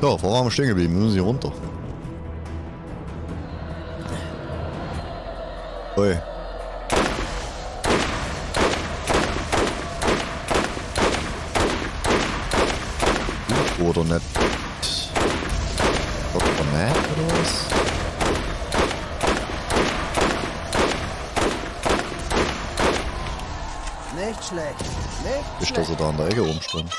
So, vor allem stehen geblieben? Müssen sie runter. Ui. Oder nicht? Dr. Mac oder was? Nicht schlecht. Nicht schlecht. Ist, dass er da an der Ecke rumstand.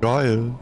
Geil.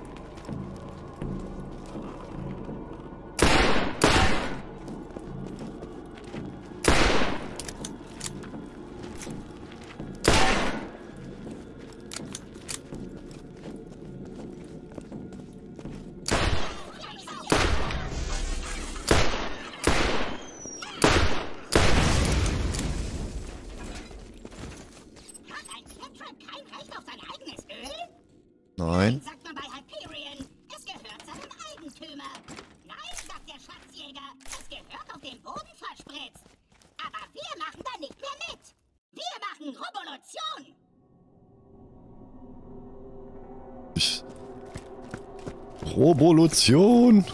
Revolution.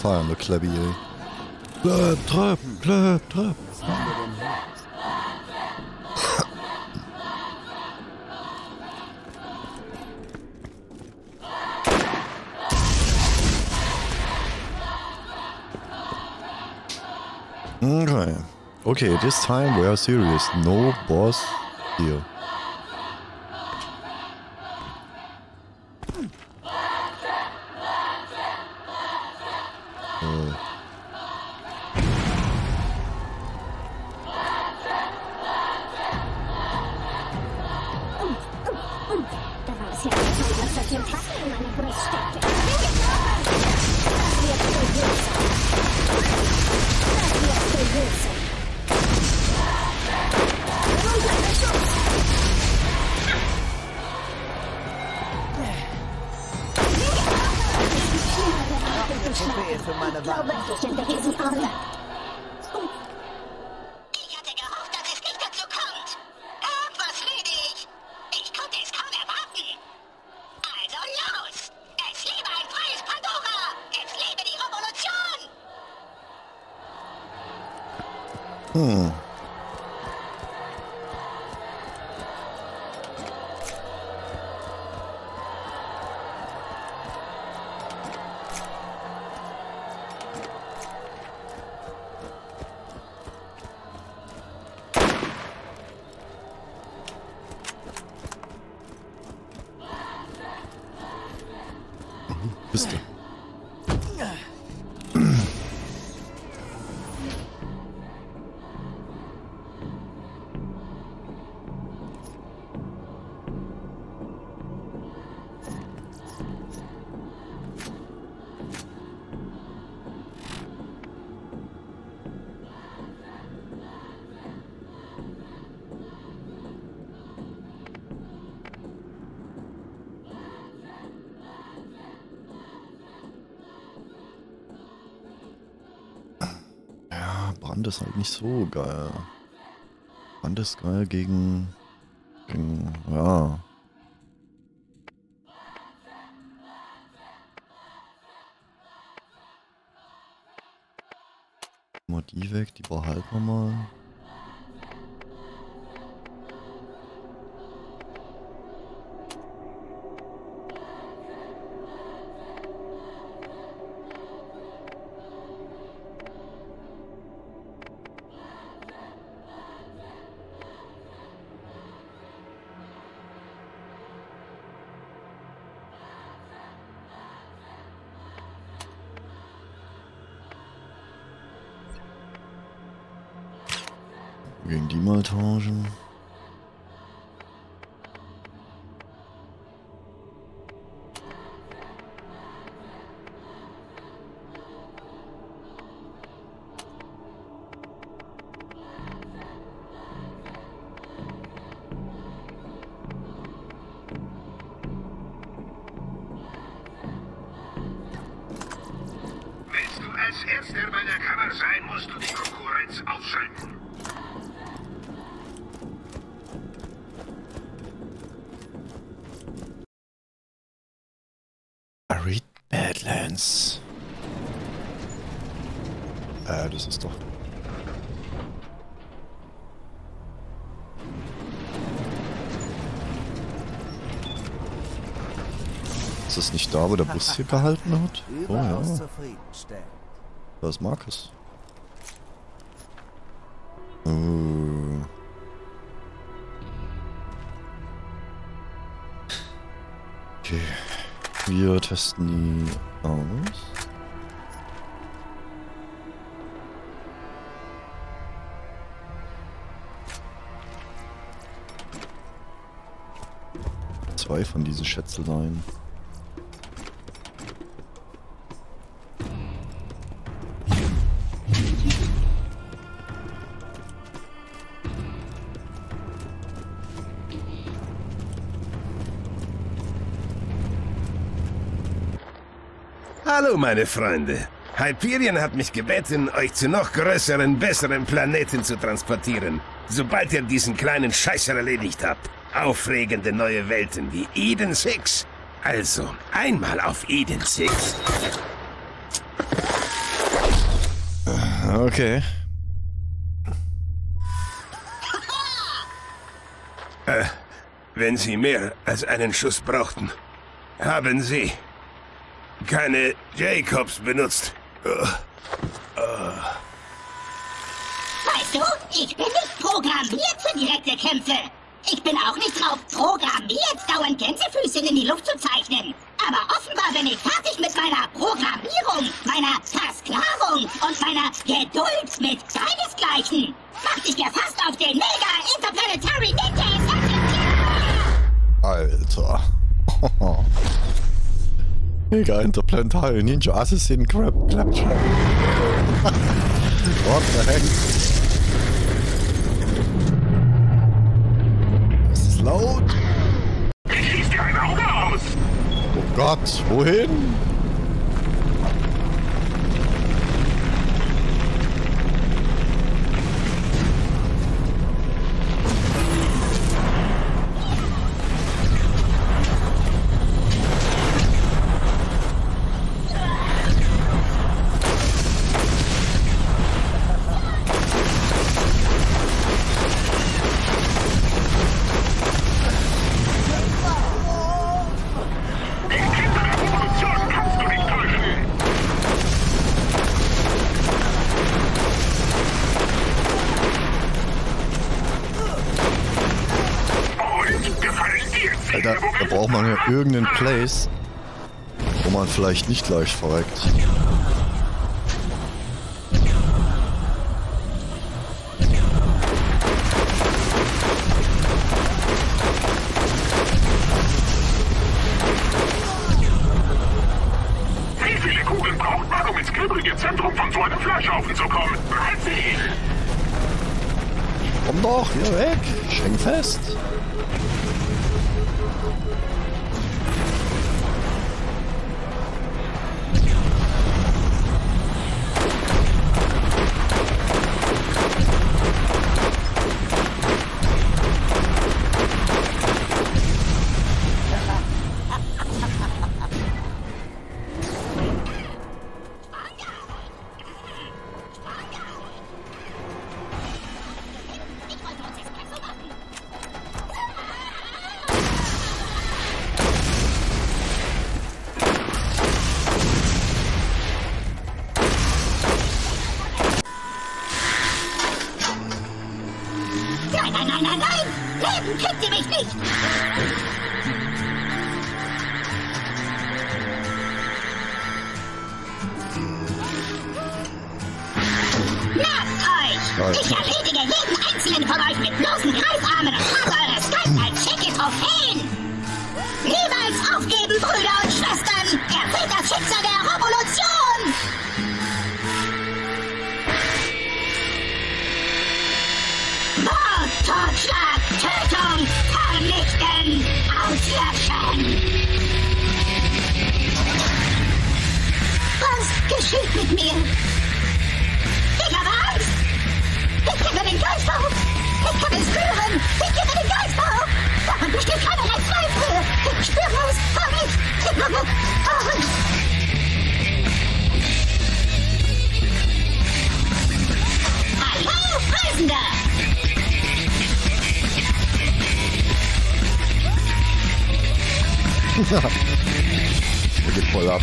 fire on the clavier. Clap, trap, trap. okay. Okay, this time we are serious. No boss here. 嗯。Brand ist halt nicht so geil. Brand ist geil gegen... gegen... ja... Mal die weg, die behalten wir mal. Das nicht da, wo der Bus hier gehalten hat? Oh ja, da ist Markus. Uh. Okay. Wir testen die aus. Zwei von diesen Schätzeleien. Hallo, meine Freunde. Hyperion hat mich gebeten, euch zu noch größeren, besseren Planeten zu transportieren. Sobald ihr diesen kleinen Scheißer erledigt habt. Aufregende neue Welten wie Eden 6. Also, einmal auf Eden 6. Okay. Wenn Sie mehr als einen Schuss brauchten, haben Sie keine Jacobs benutzt. Weißt du, ich bin nicht programmiert für direkte Kämpfe. Ich bin auch nicht drauf programmiert, dauernd Gänsefüßchen in die Luft zu zeichnen. Aber offenbar bin ich fertig mit meiner Programmierung, meiner Versklavung und meiner Geduld mit deinesgleichen. Mach dich gefasst auf den Mega Interplanetary Ninja Assassin Crab Claptrap. What the heck? Das ist laut. Ich schieß dir ein Auge aus! Oh Gott, wohin? Alter, da braucht man ja irgendeinen Place, wo man vielleicht nicht gleich verreckt. Hallo, geht voll ab.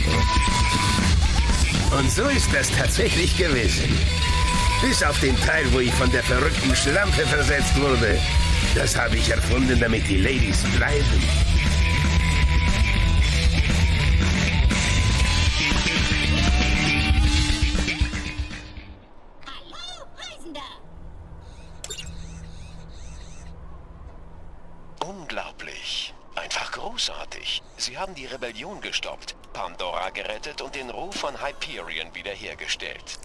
Und so ist das tatsächlich gewesen. Bis auf den Teil, wo ich von der verrückten Schlampe versetzt wurde. Das habe ich erfunden, damit die Ladies bleiben. Gestoppt, Pandora gerettet und den Ruf von Hyperion wiederhergestellt.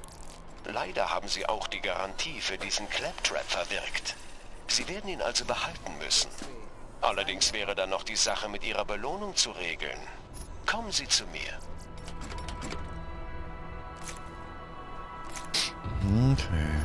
Leider haben Sie auch die Garantie für diesen Claptrap verwirkt. Sie werden ihn also behalten müssen. Allerdings wäre dann noch die Sache mit Ihrer Belohnung zu regeln. Kommen Sie zu mir. Okay.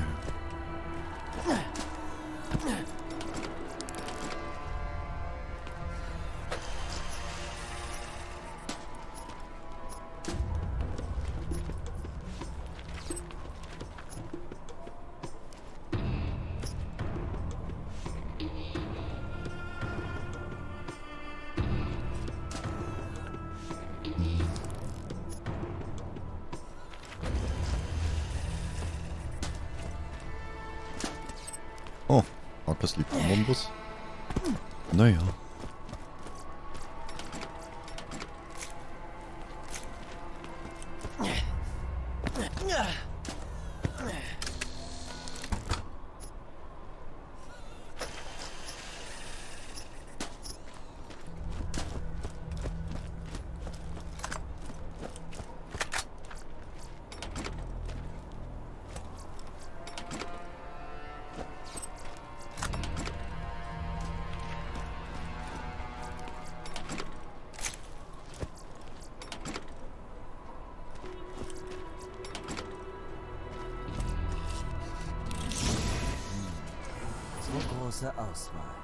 Große Auswahl.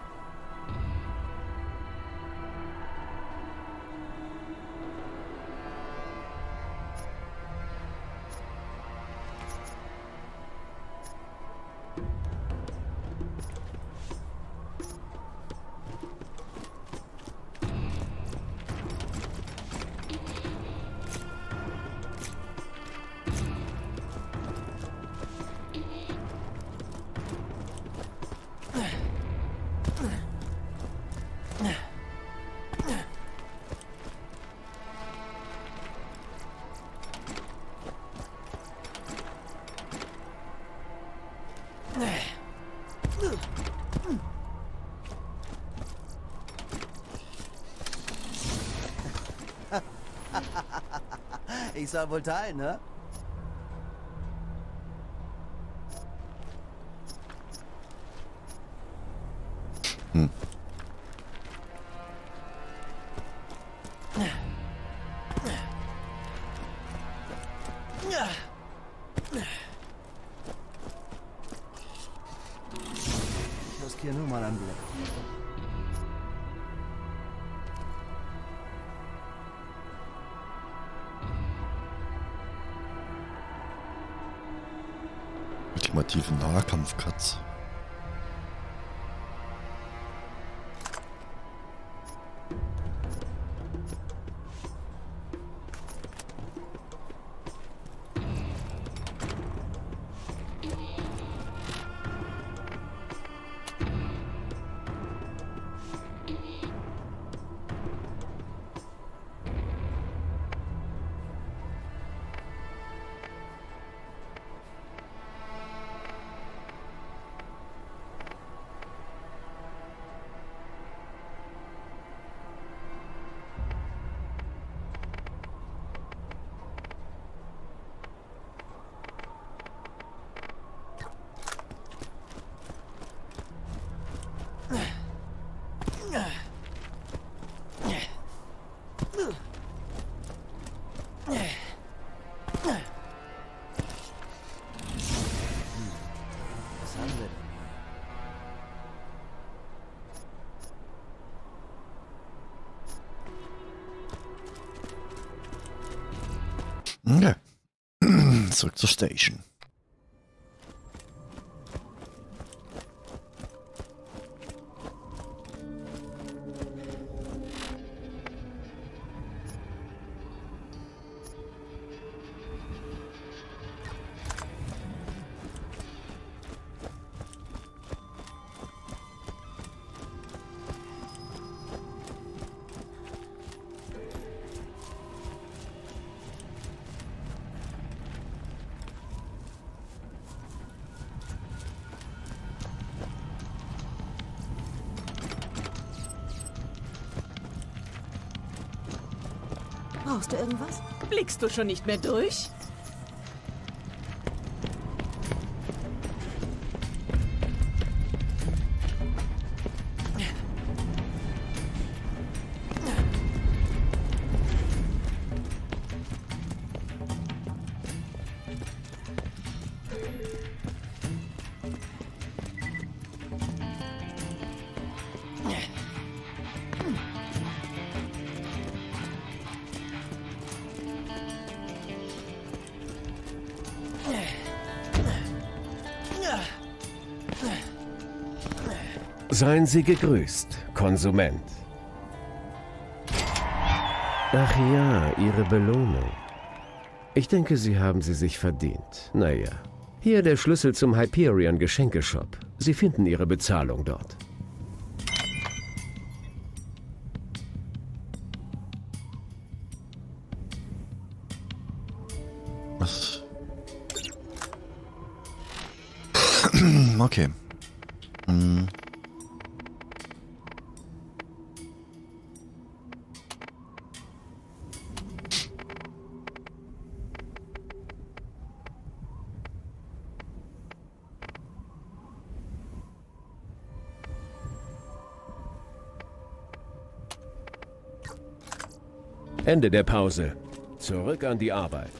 Ich soll wohl teilen, ne? Okay. Zurück zur Station. Brauchst du irgendwas? Blickst du schon nicht mehr durch? Seien Sie gegrüßt, Konsument. Ach ja, Ihre Belohnung. Ich denke, Sie haben sie sich verdient. Naja. Hier der Schlüssel zum Hyperion Geschenkeshop. Sie finden Ihre Bezahlung dort. Ende der Pause. Zurück an die Arbeit.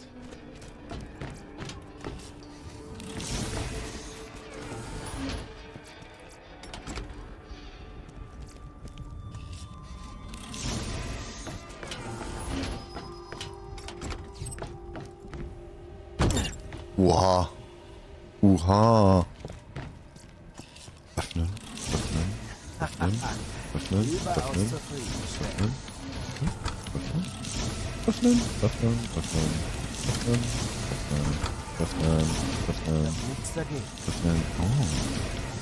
Uha. Uha. Öffnen. Öffnen. Öffnen. Öffnen. Überaus Öffnen. Öffnen. Öffnen. Öffnen. Öffnen. Öffnen. Öffnen. Öffnen. Dagegen. Öffnen. Oh.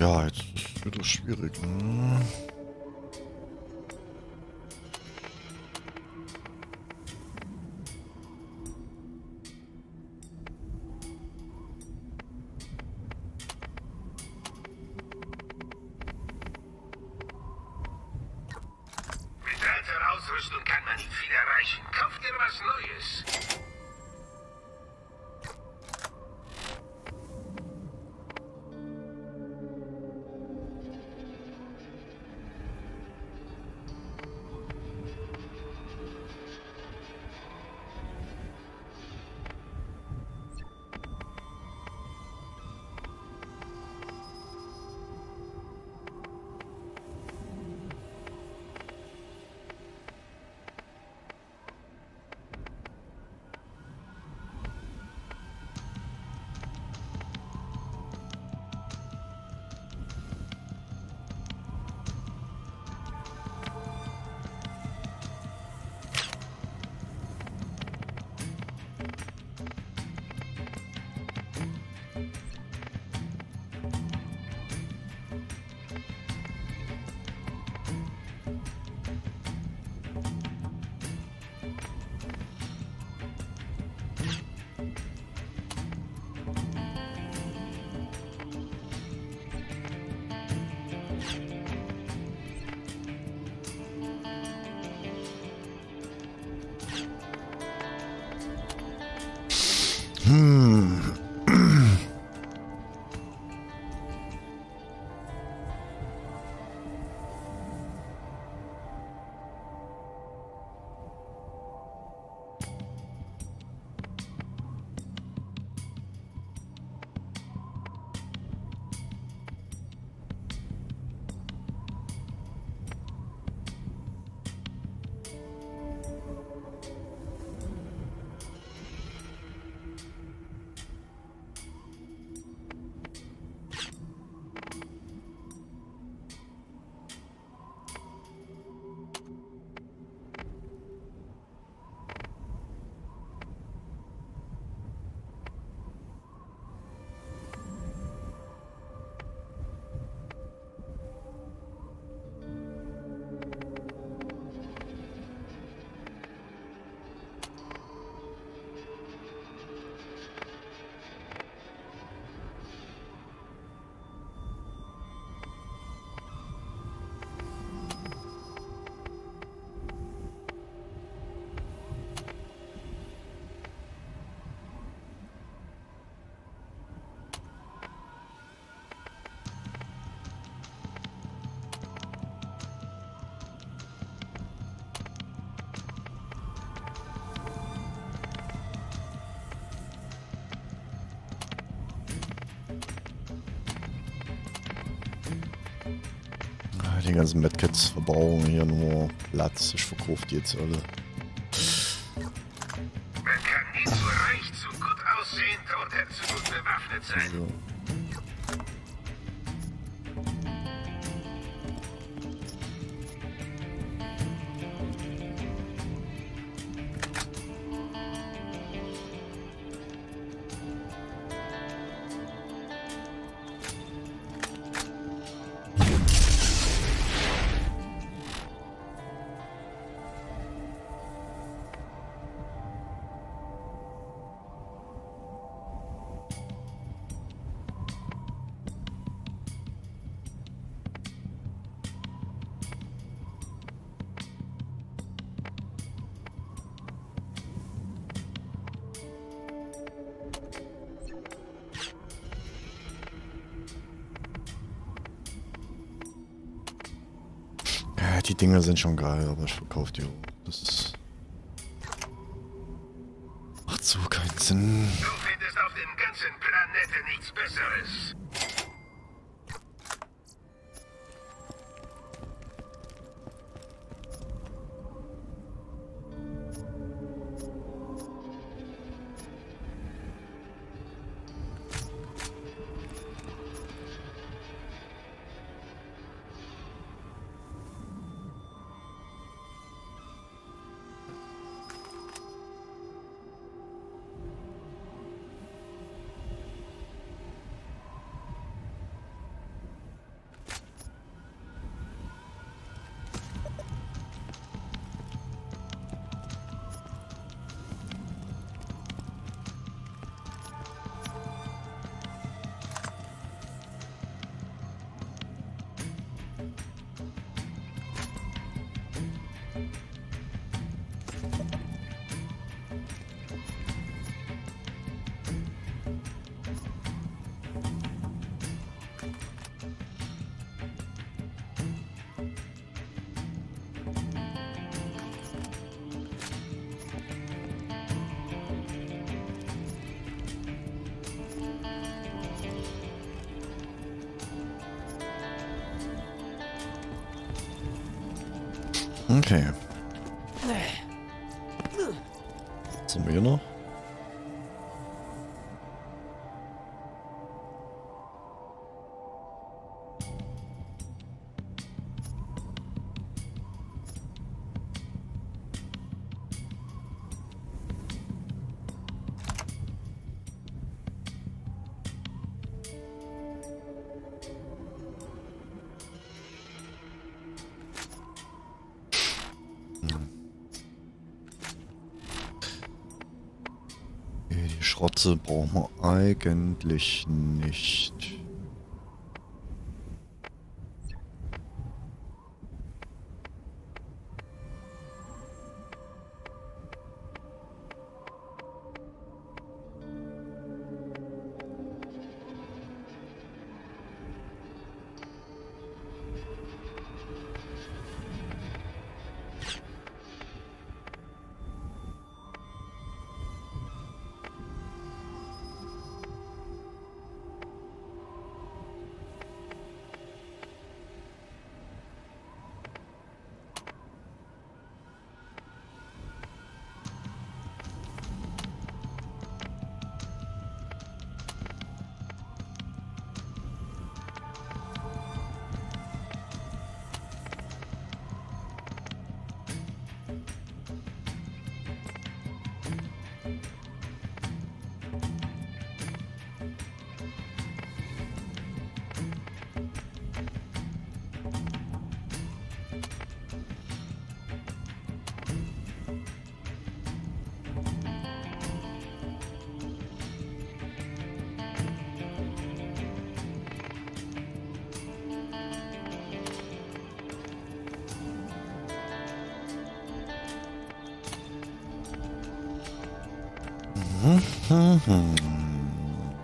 Ja, jetzt wird es schwierig. Ne? Die ganzen Medkits verbrauchen hier nur Platz. Ich verkaufe die jetzt alle. Die Dinger sind schon geil, aber ich verkaufe die auch. Das ist... Macht so keinen Sinn. Du findest auf dem ganzen Planeten nichts Besseres. Okay. Was haben wir hier noch? Schrotze brauchen wir eigentlich nicht.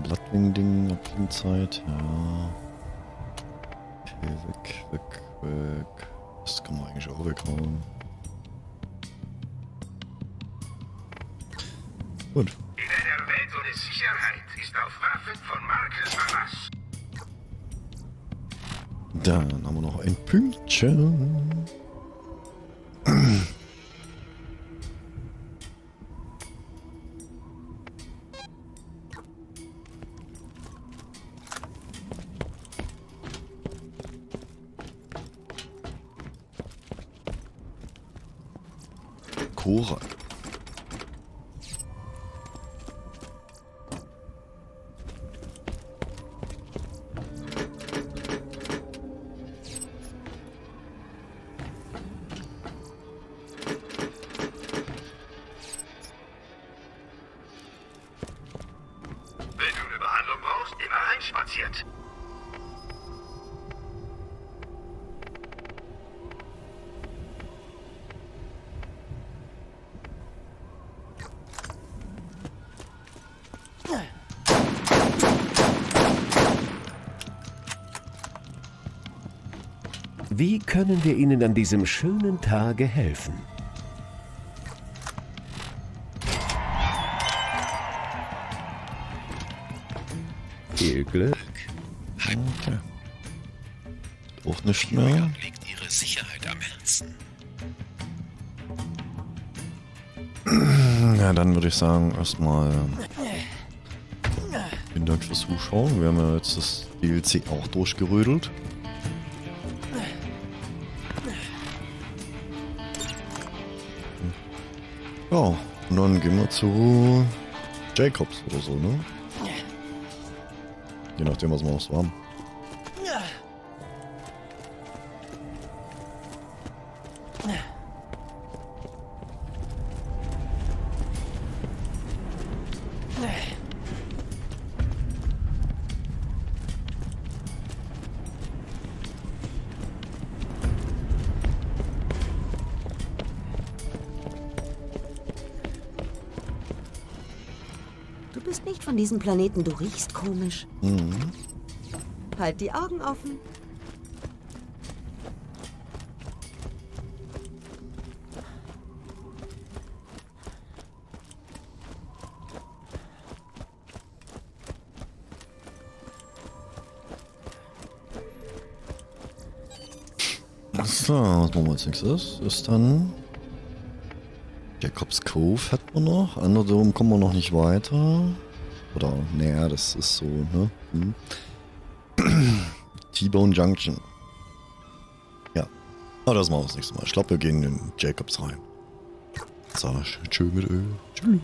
Blattwing-Ding, Abklingzeit, ja. Okay, weg, weg, weg. Das kann man eigentlich auch weghauen. Gut. In einer Welt ohne Sicherheit ist auf Waffen von Markel Verlass. Dann haben wir noch ein Pünktchen. Tours Wie können wir Ihnen an diesem schönen Tage helfen? Viel Glück. Okay. Auch nicht mehr. liegt Ihre Sicherheit am Herzen. Ja, dann würde ich sagen, erstmal vielen Dank fürs Zuschauen. Wir haben ja jetzt das DLC auch durchgerödelt. Ja, und dann gehen wir zu Jacobs oder so, ne? Je nachdem, was wir noch so haben. Diesem Planeten, du riechst komisch. Mhm. Halt die Augen offen. So, was machen wir als nächstes? Ist dann... Jacobs Cove hätten wir noch. Underdome kommen wir noch nicht weiter. Oder, naja, das ist so, ne? Hm. T-Bone Junction. Ja. Aber das machen wir das nächste Mal. Ich glaube, wir gehen in Jacobs rein. So, tschö mit Öl. Tschüss.